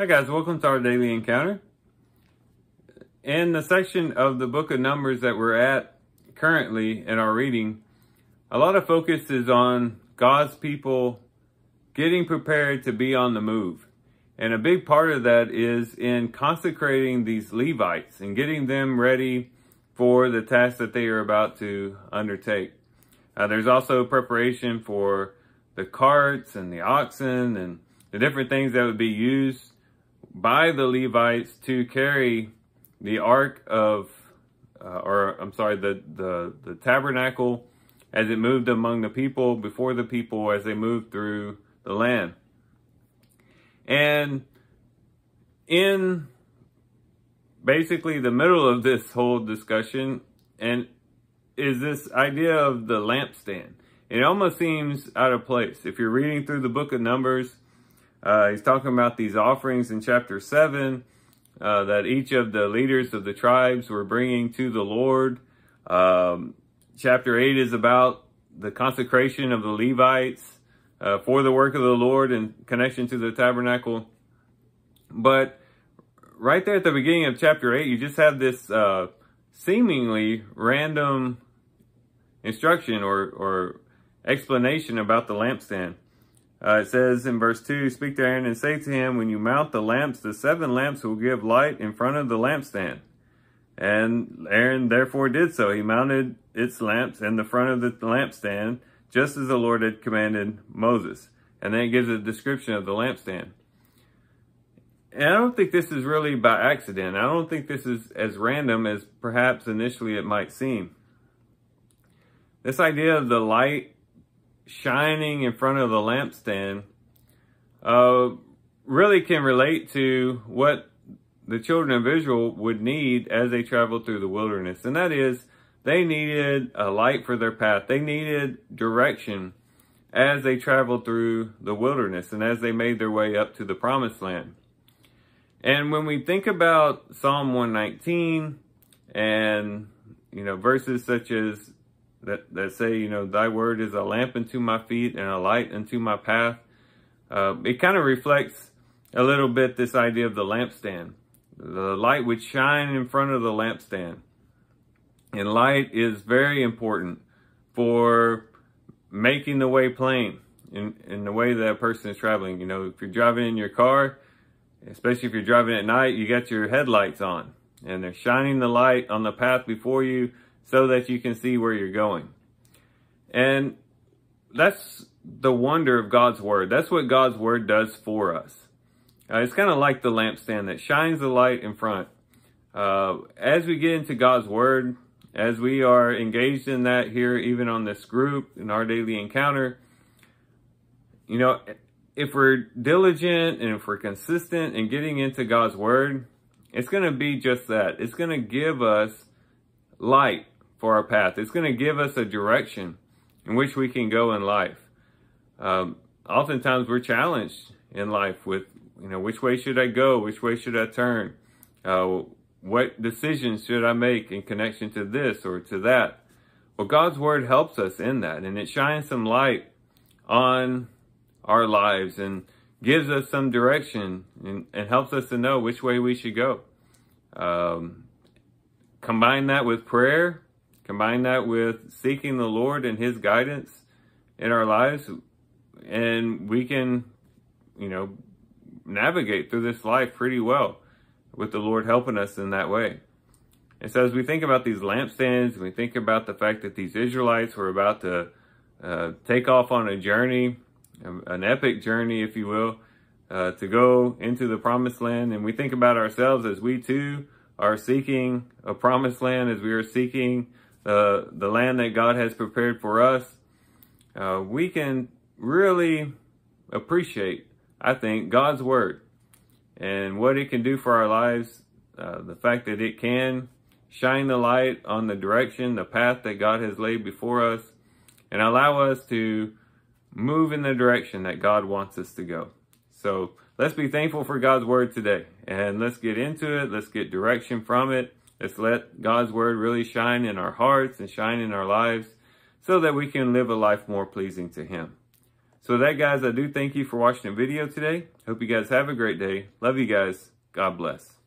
Hi guys, welcome to our daily encounter. In the section of the book of Numbers that we're at currently in our reading, a lot of focus is on God's people getting prepared to be on the move. And a big part of that is in consecrating these Levites and getting them ready for the task that they are about to undertake. Uh, there's also preparation for the carts and the oxen and the different things that would be used by the Levites to carry the ark of, uh, or I'm sorry, the, the, the tabernacle as it moved among the people, before the people as they moved through the land. And in basically the middle of this whole discussion, and is this idea of the lampstand. It almost seems out of place. If you're reading through the book of Numbers, uh, he's talking about these offerings in chapter 7 uh, that each of the leaders of the tribes were bringing to the Lord. Um, chapter 8 is about the consecration of the Levites uh, for the work of the Lord in connection to the tabernacle. But right there at the beginning of chapter 8, you just have this uh, seemingly random instruction or, or explanation about the lampstand. Uh, it says in verse 2, Speak to Aaron and say to him, When you mount the lamps, the seven lamps will give light in front of the lampstand. And Aaron therefore did so. He mounted its lamps in the front of the lampstand, just as the Lord had commanded Moses. And then it gives a description of the lampstand. And I don't think this is really by accident. I don't think this is as random as perhaps initially it might seem. This idea of the light shining in front of the lampstand uh, really can relate to what the children of Israel would need as they traveled through the wilderness. And that is, they needed a light for their path. They needed direction as they traveled through the wilderness and as they made their way up to the promised land. And when we think about Psalm 119 and, you know, verses such as that, that say, you know, thy word is a lamp unto my feet and a light unto my path. Uh, it kind of reflects a little bit this idea of the lampstand. The light would shine in front of the lampstand. And light is very important for making the way plain in, in the way that a person is traveling. You know, if you're driving in your car, especially if you're driving at night, you got your headlights on and they're shining the light on the path before you so that you can see where you're going. And that's the wonder of God's Word. That's what God's Word does for us. Uh, it's kind of like the lampstand that shines the light in front. Uh, as we get into God's Word, as we are engaged in that here, even on this group, in our daily encounter, you know, if we're diligent and if we're consistent in getting into God's Word, it's going to be just that. It's going to give us light for our path. It's going to give us a direction in which we can go in life. Um, oftentimes we're challenged in life with, you know, which way should I go? Which way should I turn? Uh, what decisions should I make in connection to this or to that? Well, God's word helps us in that and it shines some light on our lives and gives us some direction and, and helps us to know which way we should go. Um, combine that with prayer Combine that with seeking the Lord and his guidance in our lives and we can, you know, navigate through this life pretty well with the Lord helping us in that way. And so as we think about these lampstands, we think about the fact that these Israelites were about to uh, take off on a journey, an epic journey, if you will, uh, to go into the promised land. And we think about ourselves as we too are seeking a promised land, as we are seeking the, the land that God has prepared for us, uh, we can really appreciate, I think, God's Word and what it can do for our lives. Uh, the fact that it can shine the light on the direction, the path that God has laid before us, and allow us to move in the direction that God wants us to go. So let's be thankful for God's Word today and let's get into it. Let's get direction from it. Let's let God's word really shine in our hearts and shine in our lives so that we can live a life more pleasing to him. So that, guys, I do thank you for watching the video today. Hope you guys have a great day. Love you guys. God bless.